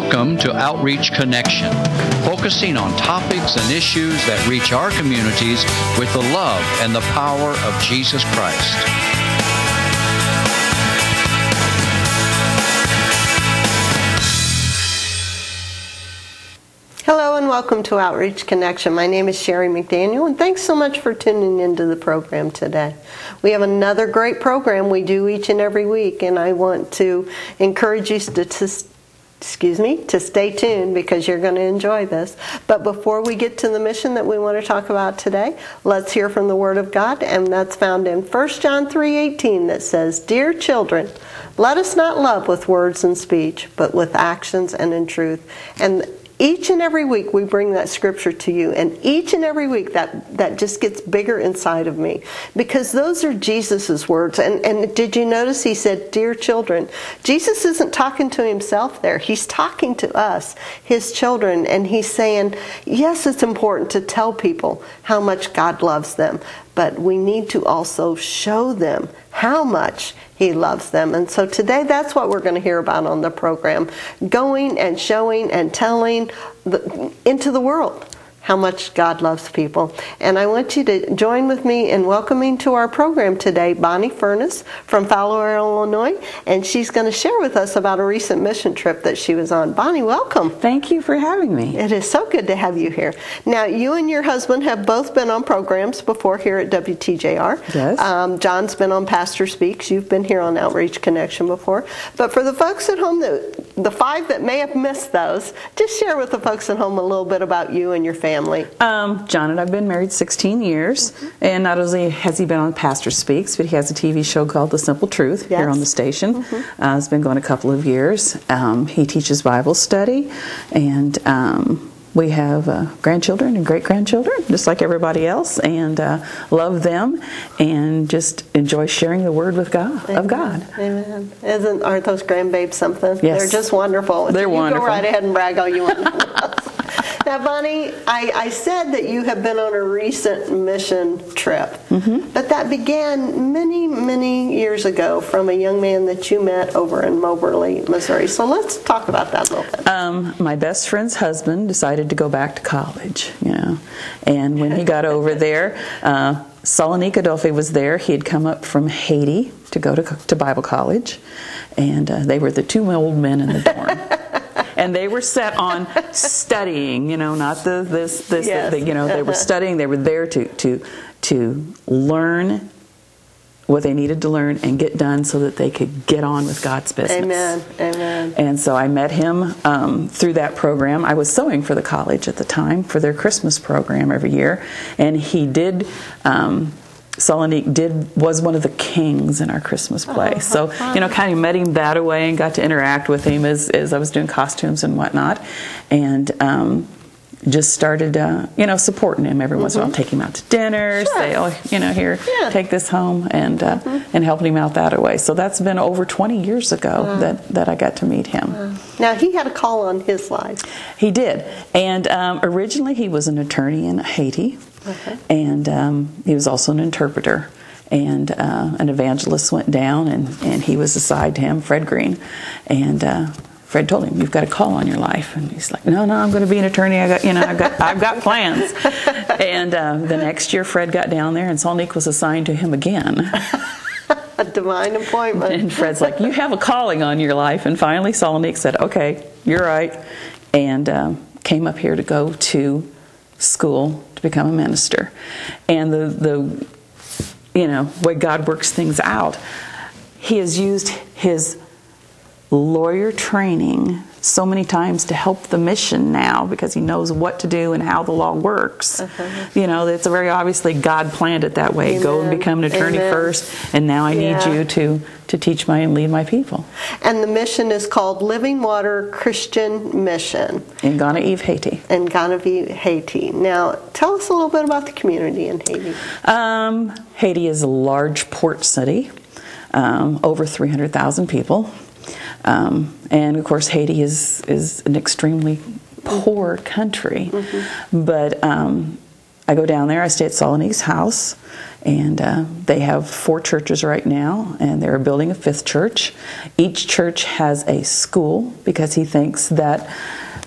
Welcome to Outreach Connection, focusing on topics and issues that reach our communities with the love and the power of Jesus Christ. Hello and welcome to Outreach Connection. My name is Sherry McDaniel and thanks so much for tuning into the program today. We have another great program we do each and every week and I want to encourage you to, excuse me, to stay tuned because you're going to enjoy this. But before we get to the mission that we want to talk about today, let's hear from the Word of God, and that's found in 1 John 3:18 that says, "Dear children, let us not love with words and speech, but with actions and in truth." And each and every week we bring that scripture to you and each and every week that that just gets bigger inside of me. Because those are jesus's words. And and did you notice he said dear children jesus isn't talking to himself there. He's talking to us his children and he's saying yes it's important to tell people how much god loves them but we need to also show them how much he loves them. And so today that's what we're going to hear about on the program going and showing and telling the, into the world how much God loves people. And I want you to join with me in welcoming to our program today Bonnie Furniss from Fowler, Illinois, and she's going to share with us about a recent mission trip that she was on. Bonnie, welcome. Thank you for having me. It is so good to have you here. Now, you and your husband have both been on programs before here at WTJR. Yes. Um, John's been on Pastor Speaks. You've been here on Outreach Connection before. But for the folks at home, that, the five that may have missed those, just share with the folks at home a little bit about you and your family family? Um, John and I have been married 16 years, mm-hmm. and not only has he been on Pastor Speaks, but he has a TV show called The Simple Truth yes. here on the station. Mm-hmm. Uh, it's been going a couple of years. Um, he teaches Bible study, and um, we have uh, grandchildren and great grandchildren, just like everybody else, and uh, love them, and just enjoy sharing the word with God Amen. of God. Amen. Isn't aren't those grandbabes something? Yes. They're just wonderful. They're you wonderful. Go right ahead and brag all you want. now, Bonnie, I, I, said that you have been on a recent mission trip, mm-hmm. but that began many, many years ago from a young man that you met over in Moberly, Missouri. So let's talk about that a little bit. Um, my best friend's husband decided to go back to college, you know, and when he got over there, uh, Salonik Adolphe was there. He had come up from Haiti to go to, to Bible college, and uh, they were the two old men in the dorm. and they were set on studying. You know, not the this this. Yes. The, you know, they were studying. They were there to to to learn what they needed to learn and get done so that they could get on with God's business. Amen. Amen. And so I met him um, through that program. I was sewing for the college at the time for their Christmas program every year, and he did. Um, Salonik did was one of the kings in our Christmas play. Oh, so you know, kind of met him that way and got to interact with him as, as I was doing costumes and whatnot, and um, just started, uh, you know, supporting him every once in a while, mm-hmm. take him out to dinner, sure. say, oh, you know, here, yeah. take this home, and uh, mm-hmm. and helping him out that way. So that's been over 20 years ago that that I got to meet him. Now he had a call on his life. He did, and um, originally he was an attorney in Haiti, okay. and um, he was also an interpreter and uh, an evangelist went down and, and he was assigned to him, Fred Green. And uh, Fred told him, "You've got a call on your life," and he's like, "No, no, I'm going to be an attorney. I got, you know, I've got, I've got plans." and uh, the next year, Fred got down there, and Salonik was assigned to him again. a divine appointment. And Fred's like, "You have a calling on your life." And finally, Salonik said, "Okay, you're right," and um, came up here to go to school to become a minister. And the the you know way God works things out, He has used His lawyer training so many times to help the mission now because he knows what to do and how the law works. Uh-huh. You know, it's very obviously God planned it that way. Amen. Go and become an attorney Amen. first, and now I yeah. need you to to teach my and lead my people. And the mission is called Living Water Christian Mission in Gonaïves, Haiti. In Gonaïves, Haiti. Now, tell us a little bit about the community in Haiti. Um, Haiti is a large port city, um, over 300,000 people. Um, and of course, Haiti is, is an extremely poor country. Mm-hmm. But um, I go down there. I stay at Solonique's house, and uh, they have four churches right now, and they're building a fifth church. Each church has a school because he thinks that,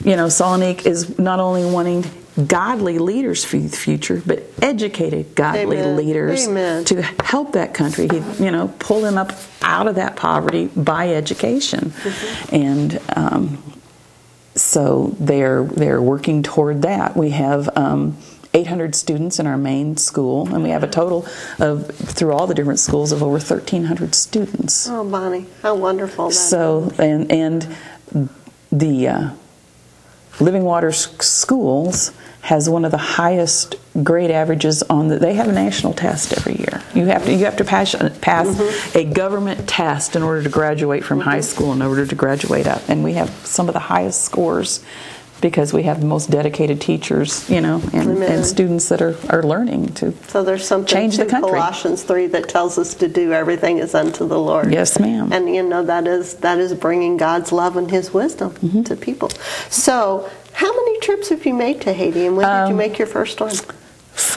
you know, Solonique is not only wanting godly leaders for the future, but educated godly Amen. leaders Amen. to help that country. He, you know, pull them up out of that poverty by education, Mm-hmm. and um, so they're they're working toward that. We have. Um, 800 students in our main school, and we have a total of through all the different schools of over 1,300 students. Oh, Bonnie, how wonderful that So and and the uh, Living Water Schools has one of the highest grade averages on the. They have a national test every year. You have to you have to pass pass Mm-hmm. a government test in order to graduate from high school in order to graduate up, and we have some of the highest scores. Because we have the most dedicated teachers, you know, and, and students that are, are learning to. So there's something Change to the country. Colossians 3 that tells us to do everything is unto the Lord. Yes, ma'am. And you know that is that is bringing God's love and his wisdom Mm-hmm. to people. So, how many trips have you made to Haiti and when did Um, you make your first one?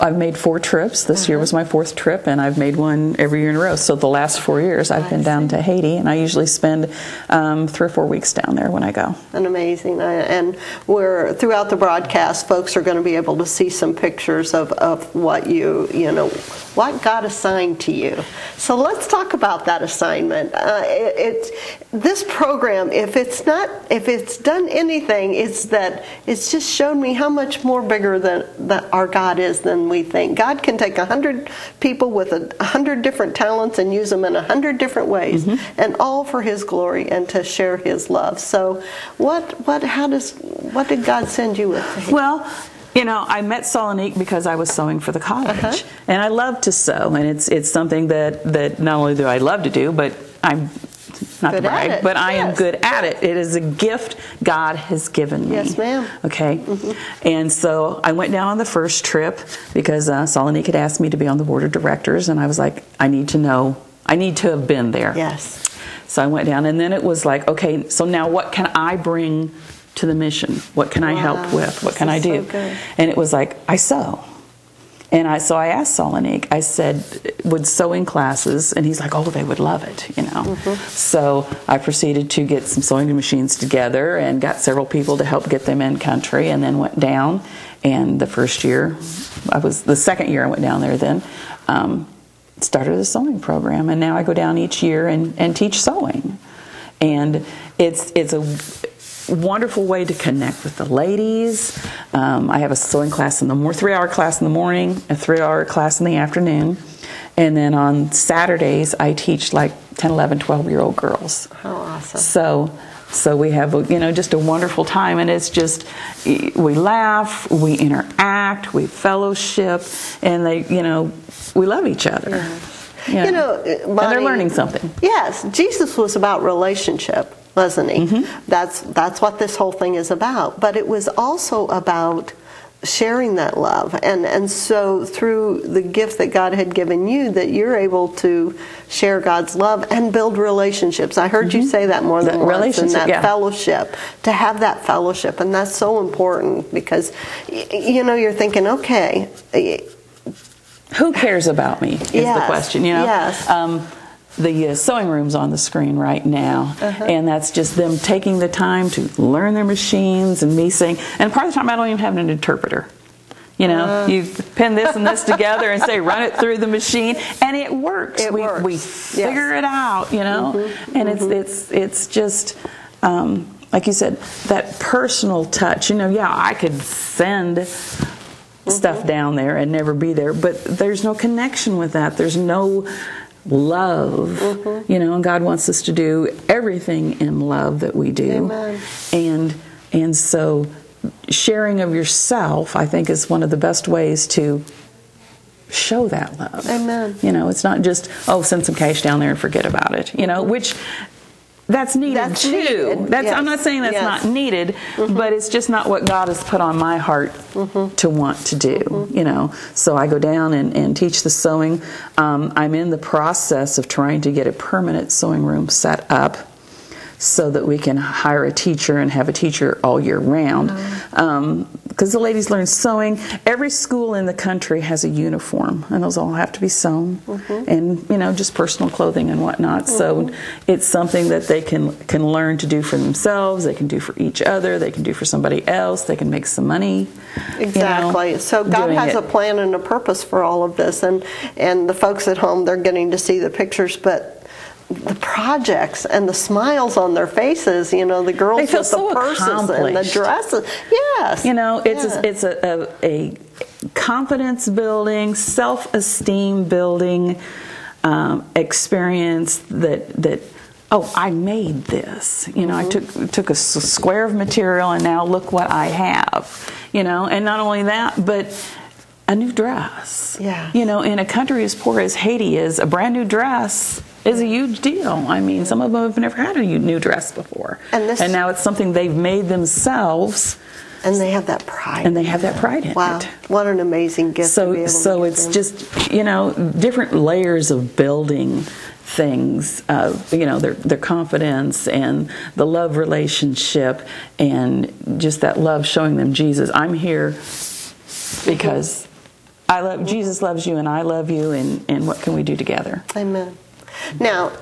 I've made four trips. This year was Uh-huh. my fourth trip, and I've made one every year in a row. So the last four years, I've I been down to Haiti, and I usually spend um, three or four weeks down there when I go. And amazing. And we're throughout the broadcast, folks are going to be able to see some pictures of, of what you, you know, what God assigned to you. So let's talk about that assignment. Uh, it, it's this program. If it's not, if it's done anything, it's that it's just shown me how much more bigger than that our God is than we think. God can take a hundred people with a a hundred different talents and use them in a hundred different ways, and all for His glory and to share His love. So, what, what, how does, what did God send you with? Well, you know, I met Solonique because I was sewing for the college, Uh-huh. and I love to sew, and it's it's something that that not only do I love to do, but I'm not Good to brag, but I am good at it. It is a gift God has given me. Yes, ma'am. Mm-hmm. Okay, and so I went down on the first trip because uh, Solonique had asked me to be on the board of directors, and I was like, I need to know, I need to have been there. Yes. So I went down, and then it was like, okay, so now what can I bring to the mission? What can I help with? What can I do? so. And it was like, I sew. And I, so I asked Solonique, I said, would sewing classes, and he's like, oh, they would love it, you know. Mm-hmm. So I proceeded to get some sewing machines together and got several people to help get them in country, and then went down. And the first year, I was the second year I went down there. Then um, started a sewing program, and now I go down each year and, and teach sewing. And it's it's a wonderful way to connect with the ladies. Um, I have a sewing class in the more three hour class in the morning, a three hour class in the afternoon, and then on Saturdays I teach like 10, 11, 12 year old girls. How awesome. So, so we have a, you know just a wonderful time, and it's just we laugh, we interact, we fellowship, and they you know we love each other. You know, and they're learning something. Yes, Jesus was about relationship, wasn't he? Mm-hmm. That's that's what this whole thing is about. But it was also about sharing that love, and and so through the gift that God had given you, that you're able to share God's love and build relationships. I heard you say that more than Mm-hmm. That once, and that yeah. fellowship to have that fellowship, and that's so important because y- you know you're thinking, okay. Who cares about me? Is the question. You know. yes. Um, the uh, sewing room's on the screen right now, Uh-huh. and that's just them taking the time to learn their machines and me saying. And part of the time, I don't even have an interpreter. You know, Uh. you pin this and this together and say, run it through the machine, and it works. It we, works. we Yes. figure it out. You know, and it's it's it's just. Um, like you said, that personal touch. You know, yeah, I could send stuff down there and never be there, but there's no connection with that. There's no love, mm-hmm. you know, and God wants us to do everything in love that we do. Amen. And and so sharing of yourself, I think, is one of the best ways to show that love. Amen. You know, it's not just oh, send some cash down there and forget about it. You know, which that's needed That's too. needed, That's I'm not saying that's yes. not needed, but it's just not what God has put on my heart to want to do. You know, so I go down and, and teach the sewing. Um, I'm in the process of trying to get a permanent sewing room set up so that we can hire a teacher and have a teacher all year round. Um, because the ladies learn sewing. Every school in the country has a uniform, and those all have to be sewn, Mm-hmm. and you know just personal clothing and whatnot. So it's something that they can can learn to do for themselves. They can do for each other. They can do for somebody else. They can make some money. you know, Exactly. so God has it. a plan and a purpose for all of this, and and the folks at home they're getting to see the pictures, but. The projects and the smiles on their faces, you know, the girls They feel with so the purses and the dresses. Yes. You know, it's Yeah. a, it's a, a, a confidence building, self esteem building um, experience that that oh I made this. You know, I took took a square of material and now look what I have. You know, and not only that, but a new dress. Yeah. You know, in a country as poor as Haiti is, a brand new dress is a huge deal. I mean, some of them have never had a new dress before, And this- now it's something they've made themselves and they have that pride. and they have that pride in wow, it. what an amazing gift! to be So, so it's them. just you know different layers of building things. Uh, you know their their confidence and the love relationship and just that love showing them Jesus. I'm here because I love Jesus loves you and I love you and and what can we do together? Amen. Now,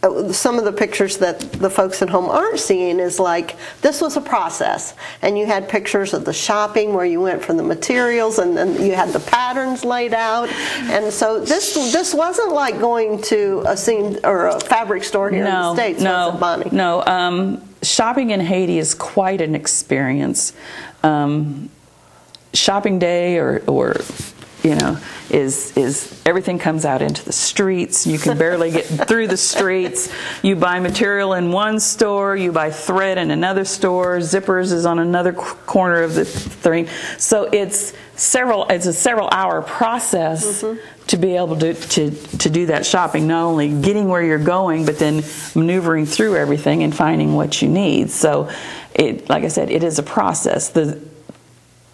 uh, some of the pictures that the folks at home aren't seeing is like this was a process, and you had pictures of the shopping where you went for the materials, and then you had the patterns laid out, and so this this wasn't like going to a seam or a fabric store here in the states, no, it, Bonnie? no. Um, shopping in Haiti is quite an experience. Um, shopping day, or, or you know, is is everything comes out into the streets. You can barely get through the streets. You buy material in one store, you buy thread in another store. Zippers is on another corner of the thing. So it's several. It's a several hour process mm-hmm. to be able to, to to do that shopping. Not only getting where you're going, but then maneuvering through everything and finding what you need. So, it like I said, it is a process. The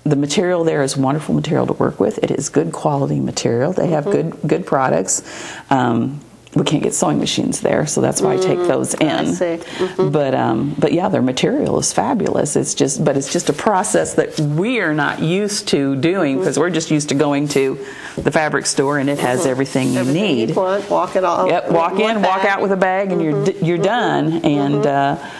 the material there is wonderful material to work with. It is good quality material. They have mm-hmm. good good products. Um, we can't get sewing machines there, so that's why I take mm-hmm. those in. see. Mm-hmm. But um, but yeah, their material is fabulous. It's just but it's just a process that we are not used to doing because we're just used to going to the fabric store and it has everything you Everything need. you want, walk it all. Yep, walk in, walk out with a bag, and you're d- you're done. And uh,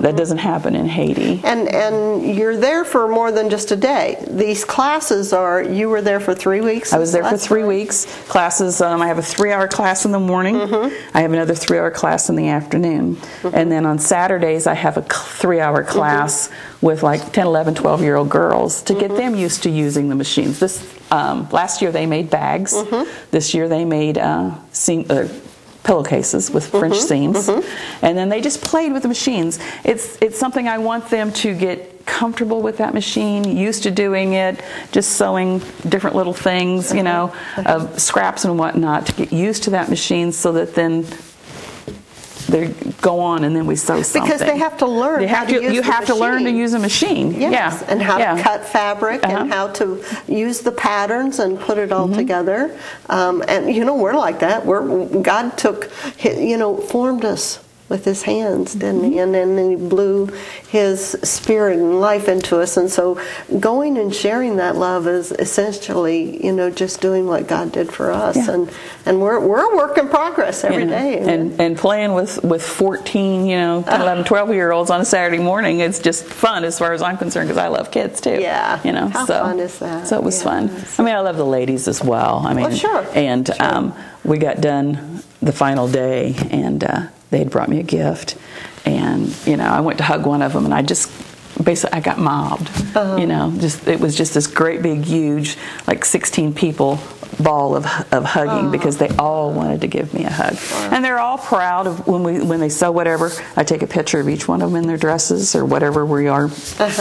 that doesn't happen in Haiti. And and you're there for more than just a day. These classes are. You were there for three weeks. I was there for three right. weeks. Classes. Um, I have a three-hour class in the morning. Mm-hmm. I have another three-hour class in the afternoon, and then on Saturdays I have a three-hour Mm-hmm. class with like 10, 11, 12-year-old girls to Mm-hmm. get them used to using the machines. This um, last year they made bags. Mm-hmm. This year they made uh, seam, uh, pillowcases with French Mm-hmm. seams, and then they just played with the machines. It's it's something I want them to get comfortable with that machine, used to doing it, just sewing different little things, you know, of scraps and whatnot, to get used to that machine, so that then they go on and then we sew something. Because they have to learn They have to to. use you have to learn to use a machine. Yes, Yeah, and how yeah. to cut fabric and Uh-huh. how to use the patterns and put it Mm-hmm. all together. Um, and you know, we're like that. We're God took, you know, formed us with His hands, didn't Mm-hmm. He? And then He blew His Spirit and life into us. And so, going and sharing that love is essentially, you know, just doing what God did for us. Yeah. And and we're we're a work in progress every know, day. and and playing with with 14 you know 10 11 12 year olds on a saturday morning it's just fun as far as i'm concerned because i love kids too Yeah. you know How so fun is that? so it was Yeah. fun i mean i love the ladies as well i mean Well, sure. and Um, we got done the final day and uh, they had brought me a gift. And you know i went to hug one of them and i just basically i got mobbed Uh-huh. you know? Just it was just this great big huge like 16 people ball of, of hugging because they all wanted to give me a hug. And they're all proud of when we when they sew whatever. I take a picture of each one of them in their dresses or whatever we are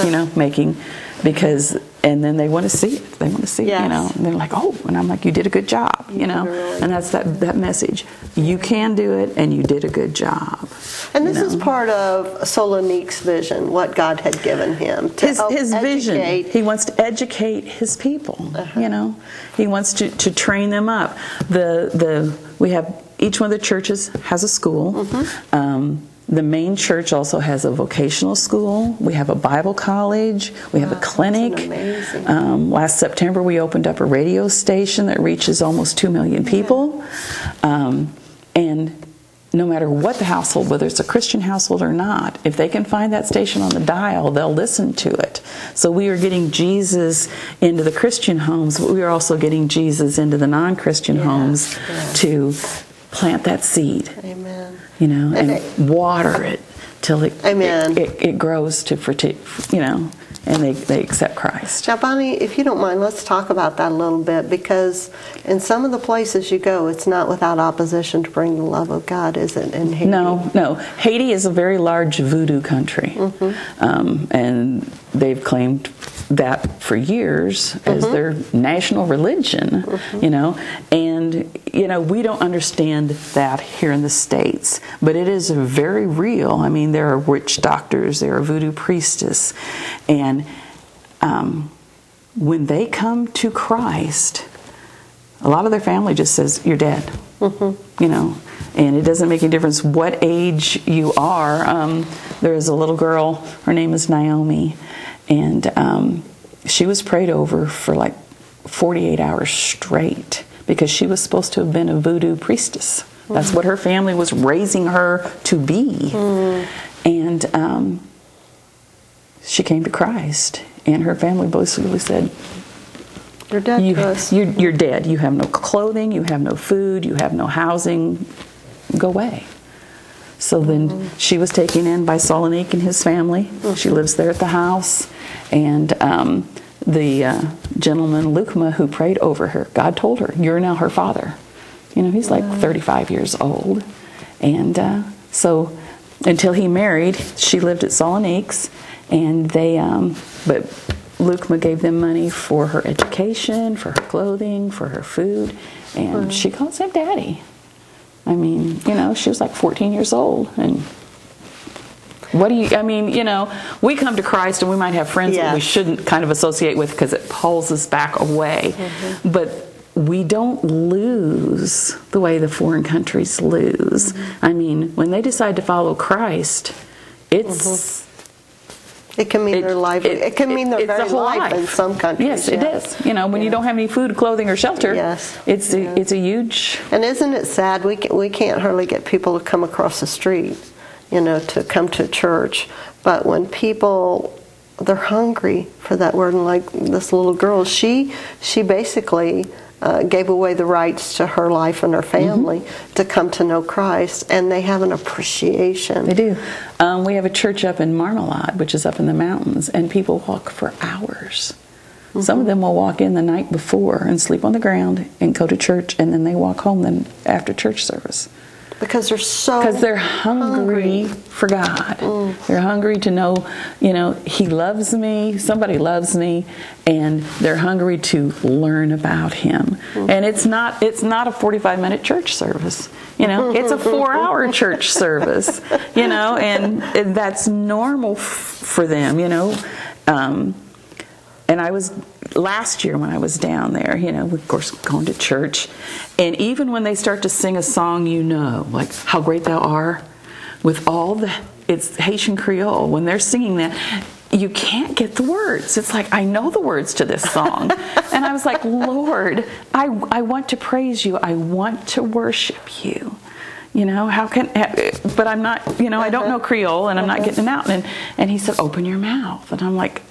you know making because and then they want to see it they want to see it you know and they're like oh and i'm like you did a good job you know really and that's that that message you can do it and you did a good job And this you is part of Solonique's vision, what God had given him to his, his vision. He wants to educate his people. Uh-huh. You know, he wants to, to train them up. The the we have each one of the churches has a school. Mm-hmm. Um, the main church also has a vocational school. We have a Bible college. We have Wow, a clinic. Um, last September, we opened up a radio station that reaches almost 2 million people. Um, and no matter what the household, whether it's a Christian household or not, if they can find that station on the dial, they'll listen to it. So we are getting Jesus into the Christian homes, but we are also getting Jesus into the non Christian homes yes. to plant that seed Amen. You know, And it- water it till it, Amen. it, it, it grows to ferti- you know, and they, they accept Christ. Now, Bonnie, if you don't mind, let's talk about that a little bit because in some of the places you go, it's not without opposition to bring the love of God, is it? In Haiti? No, no. Haiti is a very large voodoo country, um, and they've claimed that for years as their national religion. You know, and you know we don't understand that here in the states, but it is very real. I mean, there are witch doctors, there are voodoo priestess, and um, when they come to Christ, a lot of their family just says, "You're dead," you know, and it doesn't make any difference what age you are. Um, there is a little girl. Her name is Naomi, and um, she was prayed over for like 48 hours straight because she was supposed to have been a voodoo priestess. That's what her family was raising her to be, and. Um, she came to Christ, and her family basically said, You're dead you, to us. you're, you're dead. You have no clothing, you have no food, you have no housing. Go away. So then she was taken in by Solonique and his family. She lives there at the house. And um, the uh, gentleman, Lukma, who prayed over her, God told her, You're now her father. You know, he's like 35 years old. And uh, so until he married, she lived at Solonique's. And they, um, but Lukma gave them money for her education, for her clothing, for her food. And she calls him daddy. I mean, you know, she was like 14 years old. And what do you, I mean, you know, we come to Christ and we might have friends that we shouldn't kind of associate with because it pulls us back away. Mm-hmm. But we don't lose the way the foreign countries lose. Mm-hmm. I mean, when they decide to follow Christ, it's. Mm-hmm. It can mean their life. It, can mean their very whole life, in some countries. Yes, it yeah. is. You know, when you don't have any food, clothing, or shelter, Yes. it's a, it's a huge. And isn't it sad? We can, we can't hardly get people to come across the street, you know, to come to church. But when people they're hungry for that word, and like this little girl, she she basically uh, gave away the rights to her life and her family to come to know Christ, and they have an appreciation. They do. Um, we have a church up in Marmelade, which is up in the mountains, and people walk for hours. Some of them will walk in the night before and sleep on the ground and go to church, and then they walk home then after church service. Because they're so because they're hungry, for God. They're hungry to know, you know, He loves me, somebody loves me, and they're hungry to learn about Him. And it's not it's not a 45 minute church service. You know, it's a four hour church service. You know, and, and that's normal f- for them. You know. Um, and I was last year when I was down there, you know, of course, going to church, and even when they start to sing a song, you know, like "How Great Thou Art," with all the it's Haitian Creole. When they're singing that, you can't get the words. It's like I know the words to this song, and I was like, Lord, I I want to praise you. I want to worship you. You know, how can, eh, but I'm not, you know, I don't know Creole and I'm not uh-huh. getting it out. And, and he said, open your mouth. And I'm like,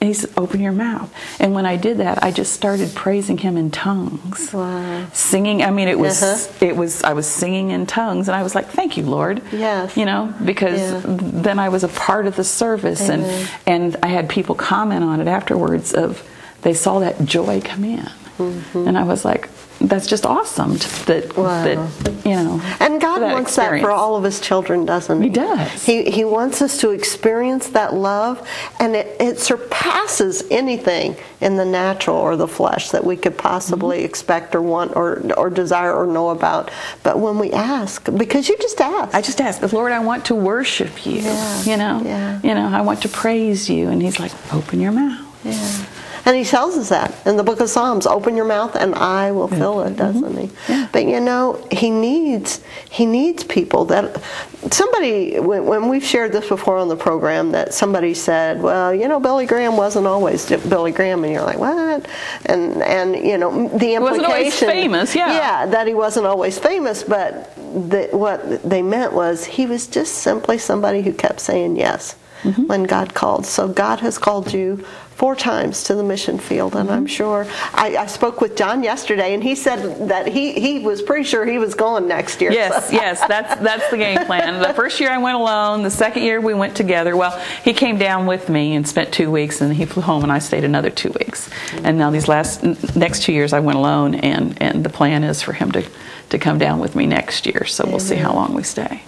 and he said, Open your mouth. And when I did that, I just started praising him in tongues. Wow. Singing, I mean, it was, Uh-huh. it was, I was singing in tongues, and I was like, Thank you, Lord. Yes. You know, because Yeah. then I was a part of the service, Amen. and, and I had people comment on it afterwards of, they saw that joy come in. And I was like, that's just awesome that, Mm-hmm. Wow. that you know. And God that wants that for all of His children, doesn't He? He does. He, he wants us to experience that love, and it, it surpasses anything in the natural or the flesh that we could possibly Mm-hmm. expect or want or, or desire or know about. But when we ask, because you just asked. I just asked, Lord, I want to worship you. Yeah, You know, yeah. you know, I want to praise you, and He's like, open your mouth. Yeah. And he tells us that in the book of Psalms, open your mouth and I will fill it, doesn't he? But you know, he needs he needs people that somebody when, when we've shared this before on the program that somebody said, well, you know, Billy Graham wasn't always Billy Graham, and you're like, what? And and you know the implication wasn't always famous, yeah. yeah, that he wasn't always famous, but the, what they meant was he was just simply somebody who kept saying yes mm-hmm. when God called. So God has called you four times to the mission field, and mm-hmm. I'm sure I, I, spoke with John yesterday, and he said that he, he was pretty sure he was going next year. Yes, so. yes, that's that's the game plan. The first year I went alone. The second year we went together. Well, he came down with me and spent two weeks, and he flew home, and I stayed another two weeks. And now these last next two years I went alone, and and the plan is for him to to come down with me next year. So we'll see how long we stay.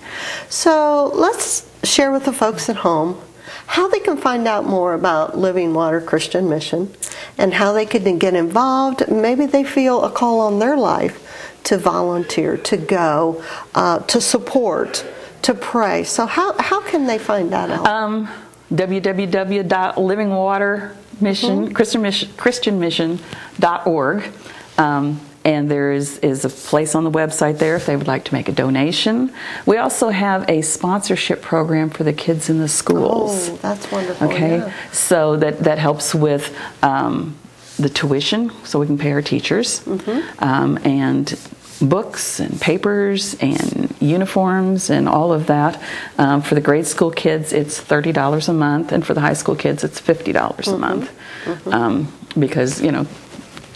So let's share with the folks at home how they can find out more about Living Water Christian Mission and how they can get involved. Maybe they feel a call on their life to volunteer, to go, uh, to support, to pray. So how, how can they find that out? Um, www.livingwatermission, mm-hmm. Christian Mission, christianmission.org. Um, and there is, is a place on the website there if they would like to make a donation. We also have a sponsorship program for the kids in the schools. Oh, that's wonderful. Okay, yeah. so that, that helps with um, the tuition so we can pay our teachers mm-hmm. um, and books and papers and uniforms and all of that. Um, for the grade school kids, it's $30 a month, and for the high school kids, it's $50 mm-hmm. a month. Mm-hmm. Um, because, you know,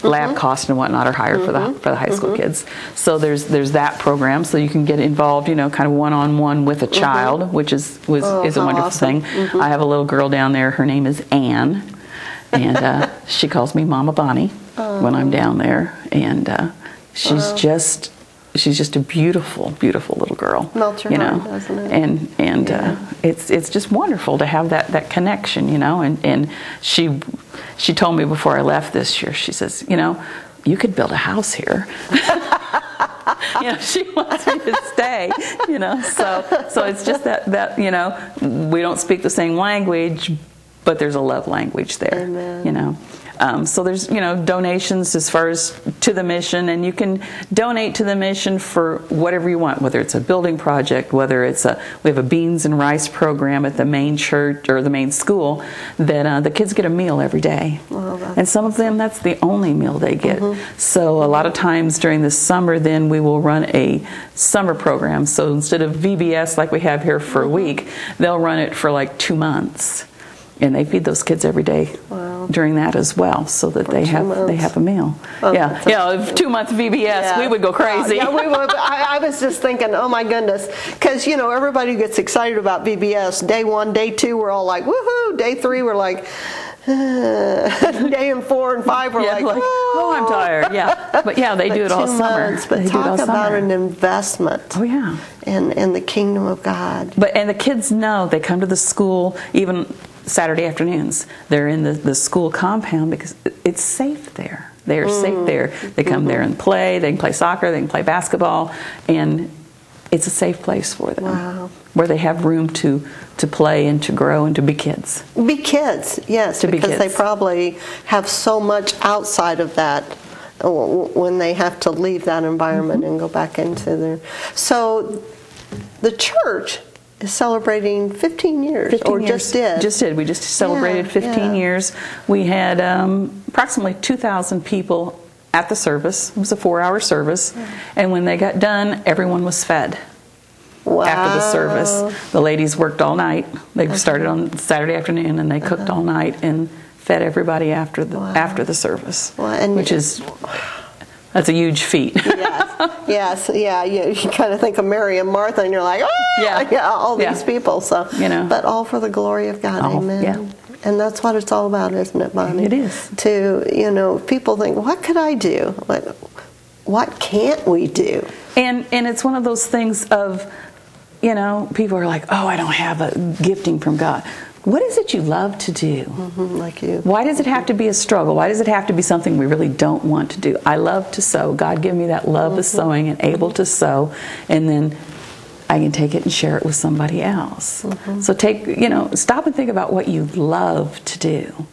lab mm-hmm. costs and whatnot are higher for the mm-hmm. for the high school mm-hmm. kids. So there's there's that program, so you can get involved, you know, kind of one on one with a child, which is was oh, is a wonderful awesome. thing. I have a little girl down there. Her name is Anne, and uh, she calls me Mama Bonnie when I'm down there, and uh, she's just she's just a beautiful, beautiful little girl. Melts your you know, heart, doesn't it? And and uh, yeah. uh, it's it's just wonderful to have that that connection, you know. And and she she told me before I left this year, she says, you know, you could build a house here. you know, she wants me to stay. You know, so so it's just that that you know we don't speak the same language, but there's a love language there. Amen. You know. Um, so there's you know donations as far as to the mission, and you can donate to the mission for whatever you want, whether it's a building project, whether it's a we have a beans and rice program at the main church or the main school that uh, the kids get a meal every day, and some of them that's the only meal they get. Mm-hmm. So a lot of times during the summer, then we will run a summer program. So instead of VBS like we have here for a week, they'll run it for like two months and they feed those kids every day wow. During that as well, so that For they have months. they have a meal. Oh, yeah, yeah. Two month VBS, yeah. Oh, we would go crazy. Yeah, we would. I, I, was just thinking, oh my goodness, because you know everybody gets excited about VBS. Day one, day two, we're all like woohoo. Day three, we're like. day and four and five, we're yeah, like, like oh. oh. I'm tired. Yeah, but yeah, they do it all summer. Months, but they talk about summer. an investment. Oh yeah, in in the kingdom of God. But and the kids know they come to the school even Saturday afternoons. They're in the, the school compound because it's safe there. They are mm. safe there. They come mm-hmm. there and play. They can play soccer. They can play basketball, and it's a safe place for them. Wow. Where they have room to to play and to grow and to be kids. Be kids, yes, to because be they probably have so much outside of that when they have to leave that environment mm-hmm. and go back into their. So, the church celebrating 15 years, 15 or years. just did. Just did. We just celebrated yeah, 15 yeah. years. We had um, approximately 2,000 people at the service. It was a four-hour service, and when they got done, everyone was fed. Wow. After the service, the ladies worked all night. They okay. started on Saturday afternoon, and they cooked uh-huh. all night and fed everybody after the wow. after the service, well, which is that's a huge feat. yes, yes, yeah. You, you, kind of think of Mary and Martha, and you're like, oh, yeah, yeah, all these yeah. people. So, you know, but all for the glory of God. All, Amen. Yeah. And that's what it's all about, isn't it, Bonnie? It is. To you know, people think, what could I do? What, what can't we do? And and it's one of those things of, you know, people are like, oh, I don't have a gifting from God what is it you love to do? Mm-hmm, like you. Why does it have to be a struggle? Why does it have to be something we really don't want to do? I love to sew. God give me that love mm-hmm. of sewing and able to sew, and then I can take it and share it with somebody else. Mm-hmm. So take, you know, stop and think about what you love to do.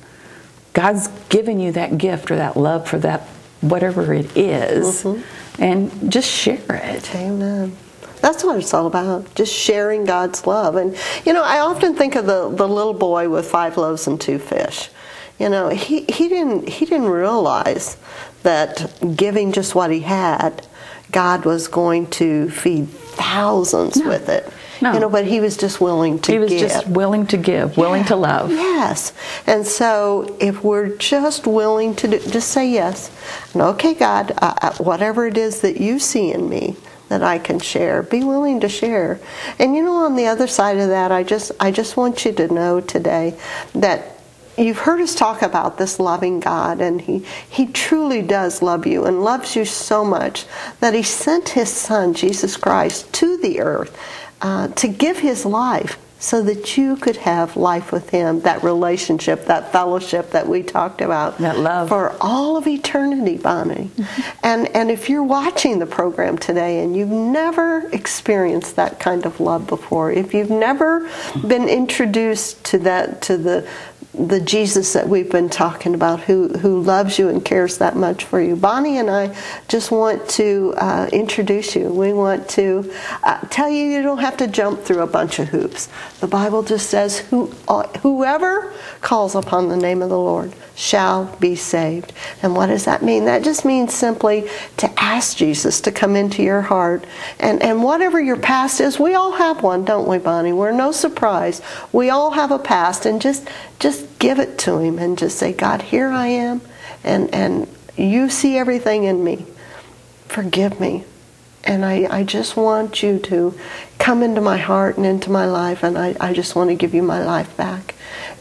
God's given you that gift or that love for that whatever it is, Mm-hmm. and just share it. Amen. That's what it's all about, just sharing God's love. And, you know, I often think of the, the little boy with five loaves and two fish. You know, he, he, didn't, he didn't realize that giving just what he had, God was going to feed thousands No. with it. No. You know, but he was just willing to He was give. just willing to give, willing to love. Yes. And so if we're just willing to do, just say yes. And okay, God, uh, whatever it is that you see in me that I can share, be willing to share. And you know, on the other side of that, I just, I just want you to know today that you've heard us talk about this loving God, and He, He truly does love you and loves you so much that He sent His Son, Jesus Christ, to the earth uh, to give His life so that you could have life with Him, that relationship, that fellowship that we talked about. That love. For all of eternity, Bonnie. And, and if you're watching the program today and you've never experienced that kind of love before, if you've never been introduced to that, to the the Jesus that we've been talking about, who who loves you and cares that much for you. Bonnie and I just want to uh, introduce you. We want to uh, tell you you don't have to jump through a bunch of hoops. The Bible just says, "Who uh, whoever calls upon the name of the Lord shall be saved." And what does that mean? That just means simply to ask Jesus to come into your heart, and and whatever your past is, we all have one, don't we, Bonnie? We're no surprise. We all have a past, and just just give it to him and just say, God, here I am, and and you see everything in me. Forgive me. And I, I just want you to come into my heart and into my life, and I, I just want to give you my life back.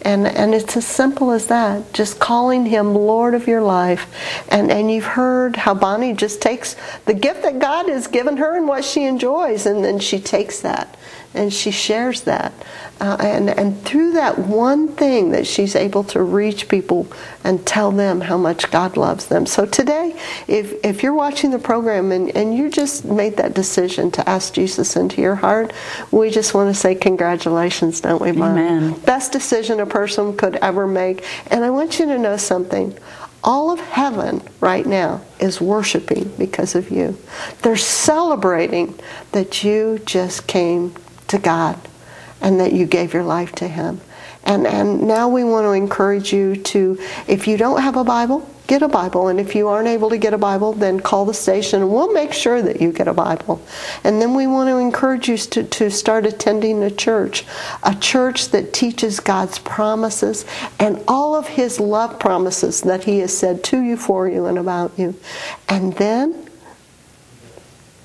And, and it's as simple as that, just calling him Lord of your life. And, and you've heard how Bonnie just takes the gift that God has given her and what she enjoys, and then she takes that and she shares that. Uh, and, and through that one thing that she's able to reach people and tell them how much God loves them. So today, if, if you're watching the program and, and you just made that decision to ask Jesus into your heart, we just want to say congratulations, don't we, Bonnie? Amen. Best decision a person could ever make. And I want you to know something. All of heaven right now is worshiping because of you. They're celebrating that you just came to God and that you gave your life to Him. And, and now we want to encourage you to, if you don't have a Bible, get a Bible. And if you aren't able to get a Bible, then call the station and we'll make sure that you get a Bible. And then we want to encourage you to, to start attending a church, a church that teaches God's promises and all of His love promises that He has said to you, for you, and about you. And then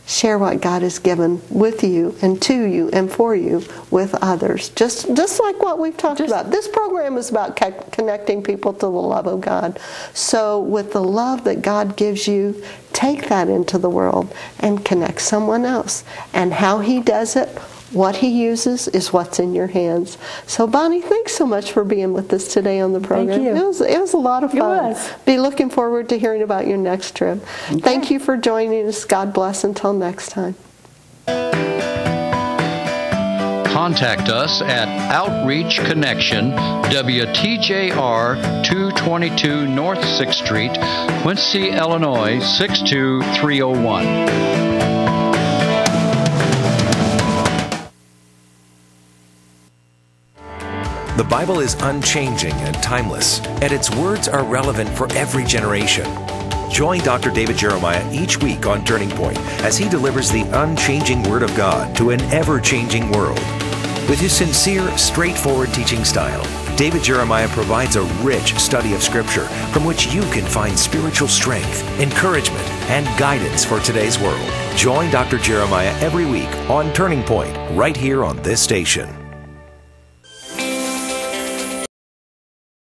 share what God has given with you and to you and for you with others. Just just like what we've talked Just- about. This program is about co- connecting people to the love of God. So with the love that God gives you, take that into the world and connect someone else. And how he does it what he uses is what's in your hands. So, Bonnie, thanks so much for being with us today on the program. Thank you. It was it was a lot of It fun. was. Be looking forward to hearing about your next trip. Thank you for joining us. God bless until next time. Contact us at Outreach Connection, WTJR 222 North 6th Street, Quincy, Illinois 62301. The Bible is unchanging and timeless, and its words are relevant for every generation. Join Dr. David Jeremiah each week on Turning Point as he delivers the unchanging Word of God to an ever changing world. With his sincere, straightforward teaching style, David Jeremiah provides a rich study of Scripture from which you can find spiritual strength, encouragement, and guidance for today's world. Join Dr. Jeremiah every week on Turning Point right here on this station.